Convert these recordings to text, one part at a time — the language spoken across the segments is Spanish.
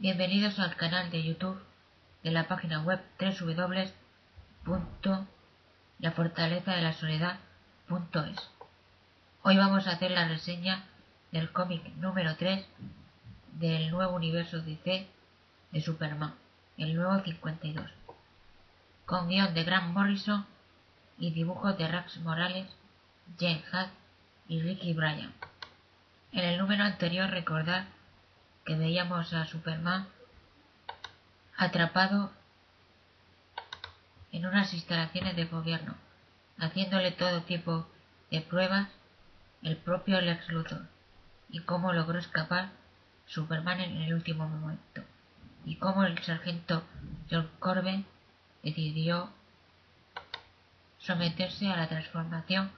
Bienvenidos al canal de YouTube de la página web www.lafortalezadelasoledad.es. Hoy vamos a hacer la reseña del cómic número 3 del nuevo universo DC de Superman, el nuevo 52, con guion de Grant Morrison y dibujos de Rax Morales, Jen Hutt y Ricky Bryan. En el número anterior recordar que veíamos a Superman atrapado en unas instalaciones de gobierno, haciéndole todo tipo de pruebas el propio Lex Luthor, y cómo logró escapar Superman en el último momento, y cómo el sargento John Corbin decidió someterse a la transformación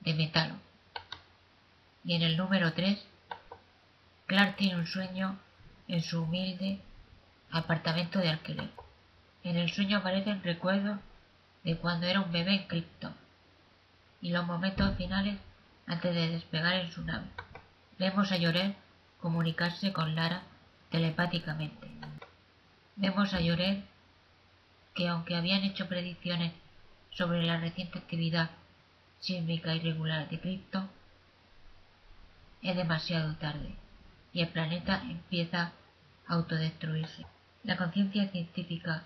de metalo. Y en el número 3 Clark tiene un sueño en su humilde apartamento de alquiler. En el sueño aparecen recuerdos de cuando era un bebé en Krypton y los momentos finales antes de despegar en su nave. Vemos a Llorel comunicarse con Lara telepáticamente. Vemos a Llorel que aunque habían hecho predicciones sobre la reciente actividad sísmica irregular de Krypton, es demasiado tarde y el planeta empieza a autodestruirse. La conciencia científica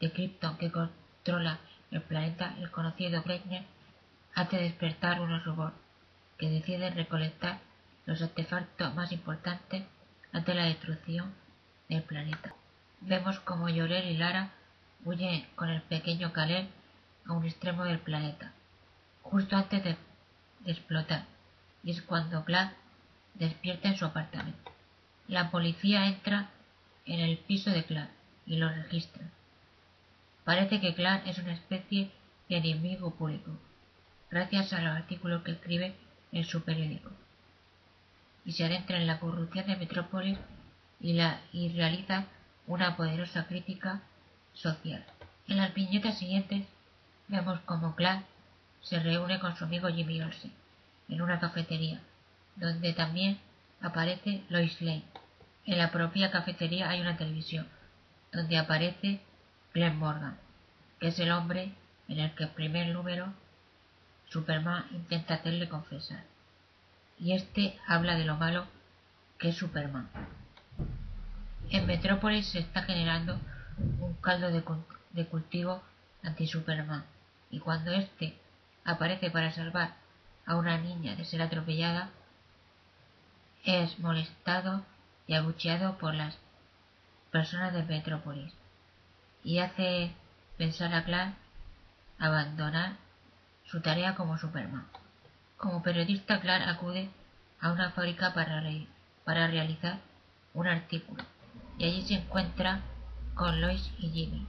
de Krypton que controla el planeta, el conocido Gretner, hace despertar unos robots que deciden recolectar los artefactos más importantes ante la destrucción del planeta. Vemos como Llorel y Lara huyen con el pequeño Kalel a un extremo del planeta, justo antes de, explotar, y es cuando Glad despierta en su apartamento. La policía entra en el piso de Clark y lo registra. Parece que Clark es una especie de enemigo público, gracias a los artículos que escribe en su periódico. Y se adentra en la corrupción de Metrópolis y, realiza una poderosa crítica social. En las viñetas siguientes vemos como Clark se reúne con su amigo Jimmy Olsen en una cafetería donde también aparece Lois Lane. En la propia cafetería hay una televisión, donde aparece Glenn Morgan, que es el hombre en el que el primer número Superman intenta hacerle confesar. Y este habla de lo malo que es Superman. En Metrópolis se está generando un caldo de, de cultivo anti-Superman, y cuando este aparece para salvar a una niña de ser atropellada, es molestado y abucheado por las personas de Metrópolis y hace pensar a Clark abandonar su tarea como Superman. Como periodista, Clark acude a una fábrica para, para realizar un artículo y allí se encuentra con Lois y Jimmy.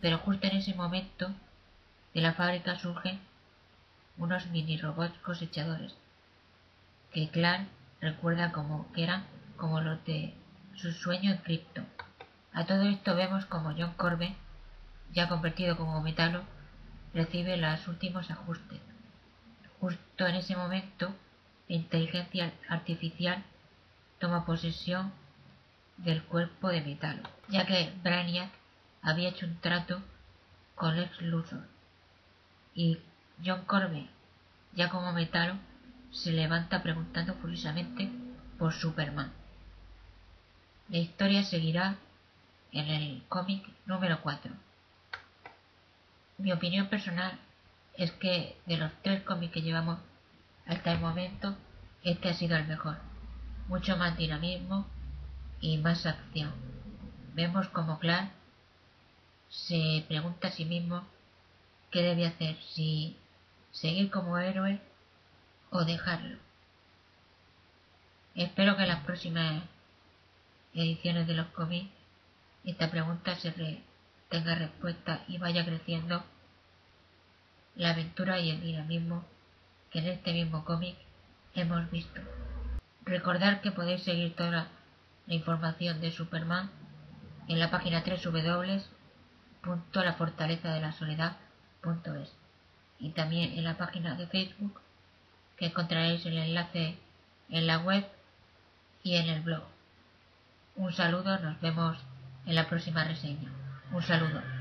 Pero justo en ese momento de la fábrica surgen unos mini robots cosechadores que Clark recuerda como que eran como los de su sueño en cripto. A todo esto vemos como John Corbin, ya convertido como metalo, recibe los últimos ajustes. Justo en ese momento, la inteligencia artificial toma posesión del cuerpo de metalo, ya que Brainiac había hecho un trato con Lex Luthor. Y John Corbin, ya como metalo, se levanta preguntando furiosamente por Superman. La historia seguirá en el cómic número 4. Mi opinión personal es que de los tres cómics que llevamos hasta el momento, este ha sido el mejor. Mucho más dinamismo y más acción. Vemos como Clark se pregunta a sí mismo qué debe hacer, si seguir como héroe o dejarlo. Espero que en las próximas ediciones de los cómics esta pregunta se tenga respuesta y vaya creciendo la aventura y el dinamismo que en este mismo cómic hemos visto. Recordar que podéis seguir toda la información de Superman en la página www.lafortalezadelasoledad.es y también en la página de Facebook que encontraréis el enlace en la web y en el blog. Un saludo, nos vemos en la próxima reseña. Un saludo.